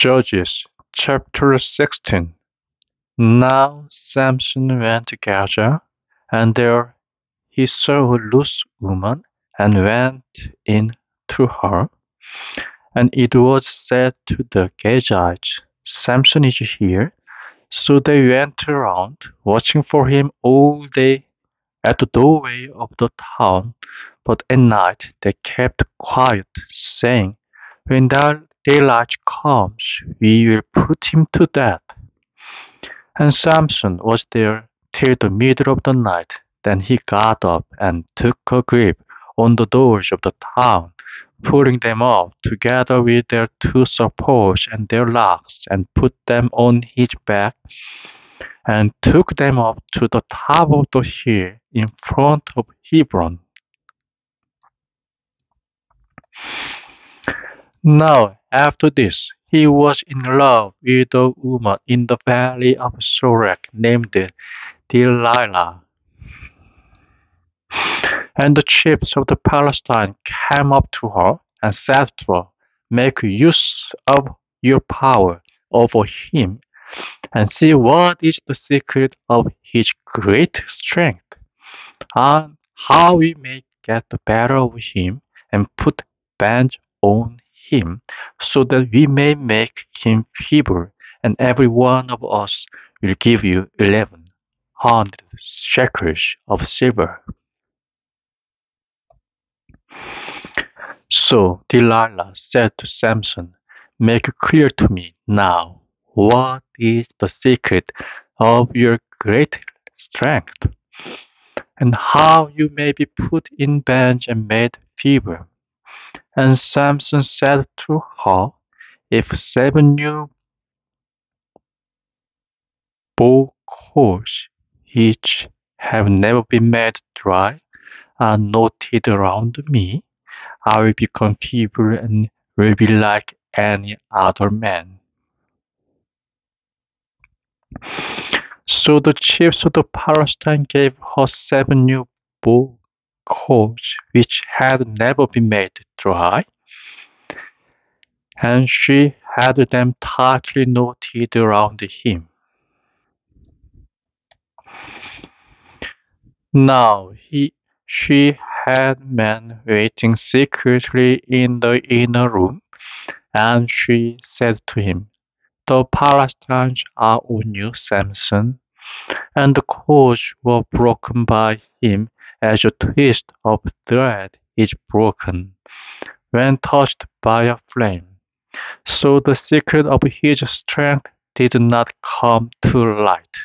Judges chapter 16 Now Samson went to Gaza, and there he saw a loose woman, and went in to her. And it was said to the Gazites, Samson is here. So they went around, watching for him all day at the doorway of the town. But at night they kept quiet, saying, When the daylight comes, we will put him to death. And Samson was there till the middle of the night. Then he got up and took a grip on the doors of the town, pulling them up together with their two supports and their locks, and put them on his back, and took them up to the top of the hill in front of Hebron. Now, after this, he was in love with a woman in the valley of Sorek named Delilah. And the chiefs of the Philistines came up to her and said to her, Make use of your power over him and see what is the secret of his great strength, and how we may get the better of him and put bands on him, so that we may make him feeble, and every one of us will give you eleven hundred shekels of silver. So Delilah said to Samson, Make clear to me now what is the secret of your great strength, and how you may be put in bands and made feeble. And Samson said to her, If seven new cords, which have never been made dry, are knotted around me, I will become feeble and will be like any other man. So the chiefs of the Philistines gave her seven new bow cords which had never been made dry, and she had them tightly knotted around him. Now he, she had men waiting secretly in the inner room, and she said to him, The Philistines are on you, Samson. And the cords were broken by him as a twist of thread is broken when touched by a flame. So the secret of his strength did not come to light.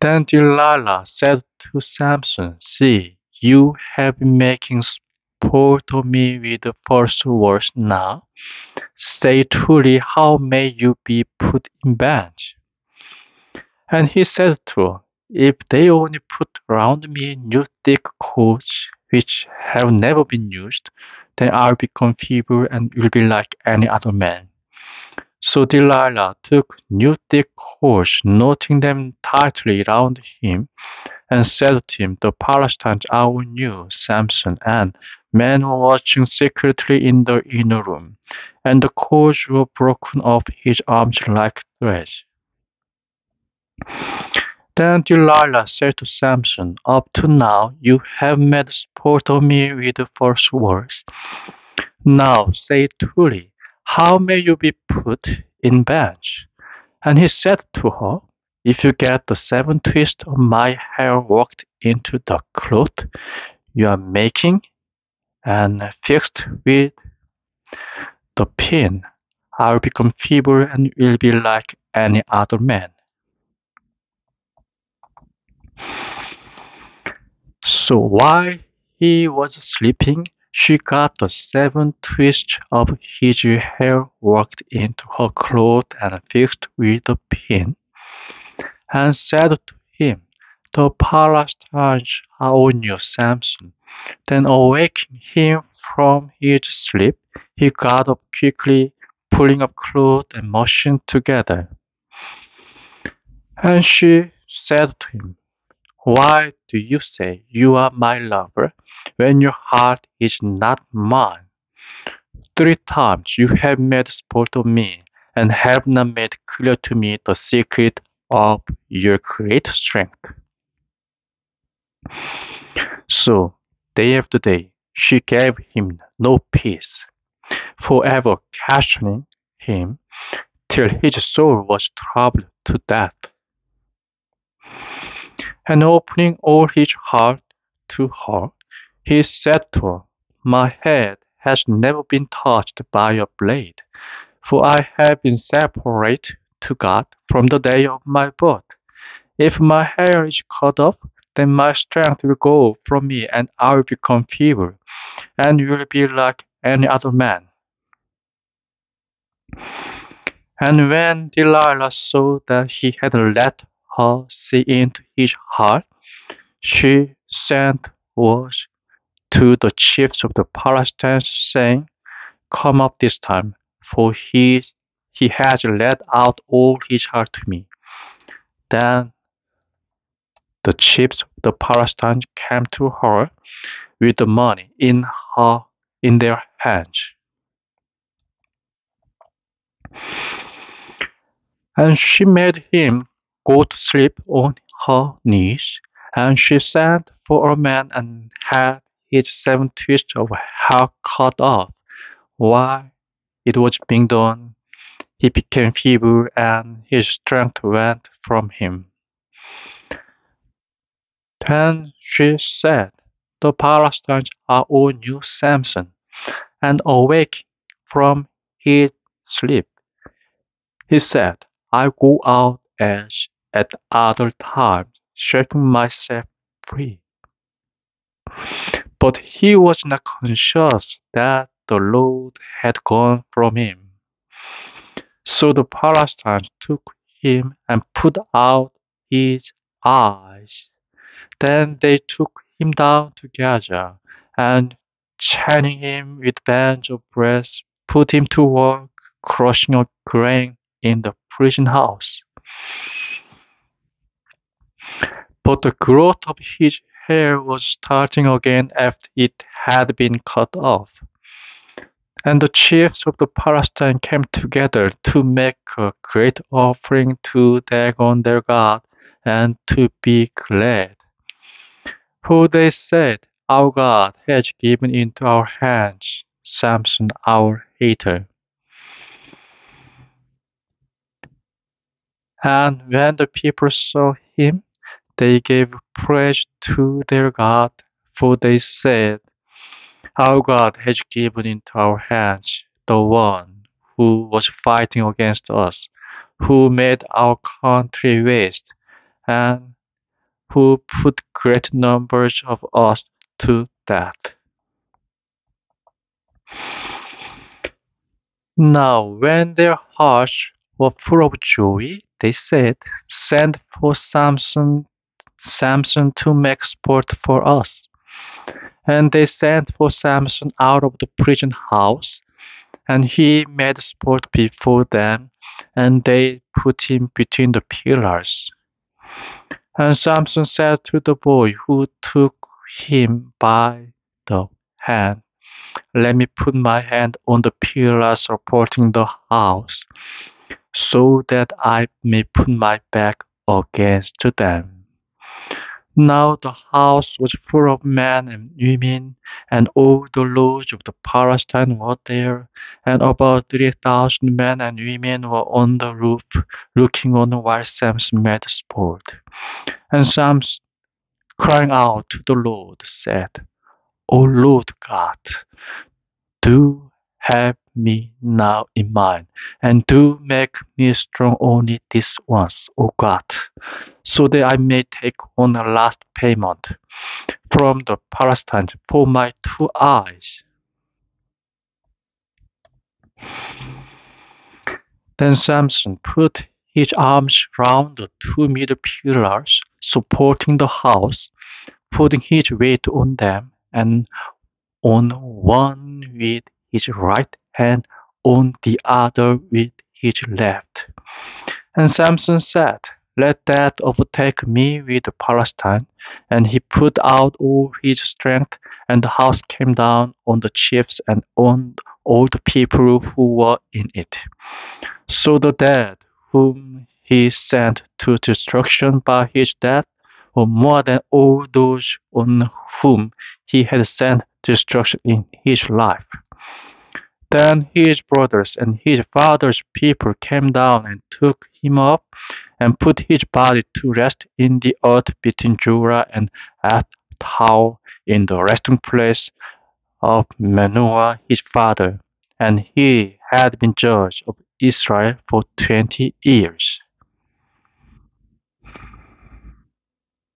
Then Delilah said to Samson, See, you have been making sport of me with false words now. Say truly, how may you be put in bands? And he said to her, If they only put round me new thick cords, which have never been used, then I'll become feeble and will be like any other man. So Delilah took new thick cords, knotting them tightly round him, and said to him, The Philistines are you, Samson, and men were watching secretly in the inner room, and the cords were broken off his arms like threads. Then Delilah said to Samson, Up to now you have made sport of me with false words. Now say truly, how may you be put in bands? And he said to her, If you get the seven twists of my hair worked into the cloth you are making and fixed with the pin, I will become feeble and will be like any other man. So while he was sleeping, she got the seven twists of his hair worked into her cloth and fixed with a pin, and said to him, The Philistines are on you, Samson. Then awaking him from his sleep, he got up quickly, pulling up cloth and machine together. And she said to him, Why do you say you are my lover when your heart is not mine? three times you have made sport of me, and have not made clear to me the secret of your great strength. So, day after day, she gave him no peace, forever questioning him till his soul was troubled to death. And opening all his heart to her, he said to her, My head has never been touched by a blade, for I have been separate to God from the day of my birth. If my hair is cut off, then my strength will go from me, and I will become feeble, and will be like any other man. And when Delilah saw that he had let her see into his heart, she sent word to the chiefs of the Philistines, saying, Come up this time, for he, he has let out all his heart to me. Then the chiefs of the Philistines came to her with the money in her in their hands. And she made him go to sleep on her knees, and she sent for a man and had his seven twists of hair cut off. While it was being done, he became feeble and his strength went from him. Then she said, The Philistines are all new Samson, and awake from his sleep. He said, I go out as at other times, shaking myself free. But he was not conscious that the Lord had gone from him. So the Philistines took him and put out his eyes. Then they took him down to Gaza, and chaining him with bands of brass, put him to work crushing a grain in the prison house. But the growth of his hair was starting again after it had been cut off. And the chiefs of the Philistines came together to make a great offering to Dagon their god and to be glad. For they said, Our God has given into our hands Samson our hater. And when the people saw him, they gave praise to their God, for they said, Our God has given into our hands the one who was fighting against us, who made our country waste, and who put great numbers of us to death. Now, when their hearts were full of joy, they said, Send for Samson, Samson to make sport for us. And they sent for Samson out of the prison house, and he made sport before them, and they put him between the pillars. And Samson said to the boy who took him by the hand, Let me put my hand on the pillar supporting the house, so that I may put my back against them. Now the house was full of men and women, and all the lords of the Philistines were there, and about three thousand men and women were on the roof, looking on while Samson made sport. And Sam, crying out to the Lord, said, O Lord God, do have me now in mind, and do make me strong only this once, O God, so that I may take on a last payment from the Philistines for my two eyes. Then Samson put his arms round the two middle pillars supporting the house, putting his weight on them, and on one with his right hand, on the other with his left. And Samson said, Let that overtake me with the Philistine. And he put out all his strength, and the house came down on the chiefs and on all the people who were in it. So the dead, whom he sent to destruction by his death, were more than all those on whom he had sent destruction in his life. Then his brothers and his father's people came down and took him up and put his body to rest in the earth between Zorah and Eshtaol in the resting place of Manoah his father, and he had been judge of Israel for twenty years.